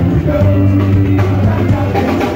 Thank go.